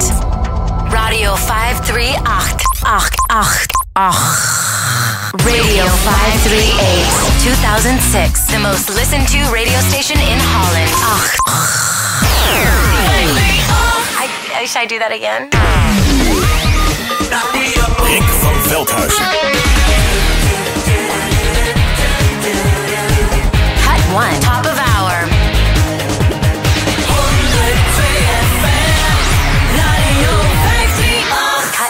Holland. Radio 538. Radio 538. 2006. The most listened to radio station in Holland. I, I, should I do that again? Rick van Velthuysen.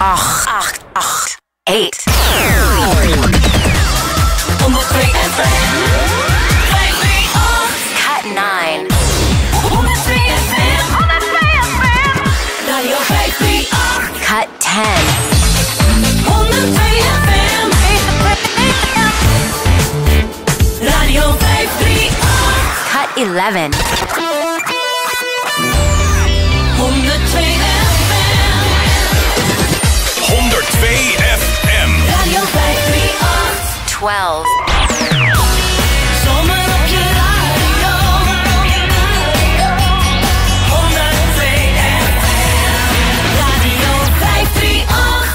538. Cut 8. 8. 8. 102 FM. 538. Cut 9. 102 FM. Radio 538. Cut 10. 102 FM. Radio 538. Cut 11. 538.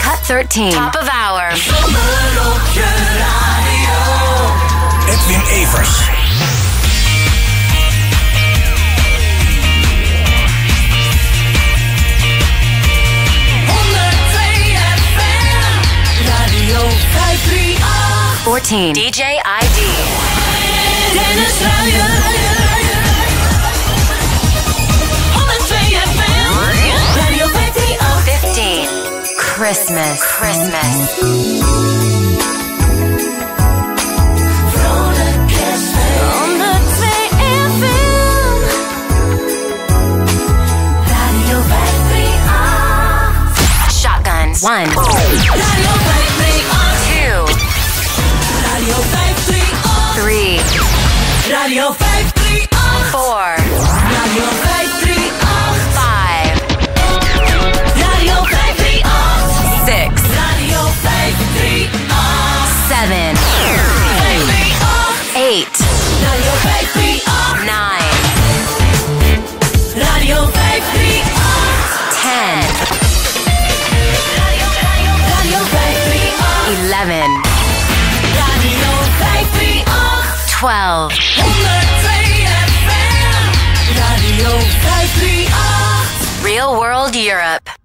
Cut 13. Top of hour. Zomer op je radio. Edwin Evers. 14. DJ ID. Dennis Ruyer. 102 Radio 15. Christmas. Christmas. Vrolijk kerstfeest. Radio 538. 4. Radio 538. 5. Radio 538. 6. Radio 538. 7. 8. Radio 538. 9. Radio 538. 10. Radio 538. 11. 12. 102 FM. Radio 538. ReelWorld Europe.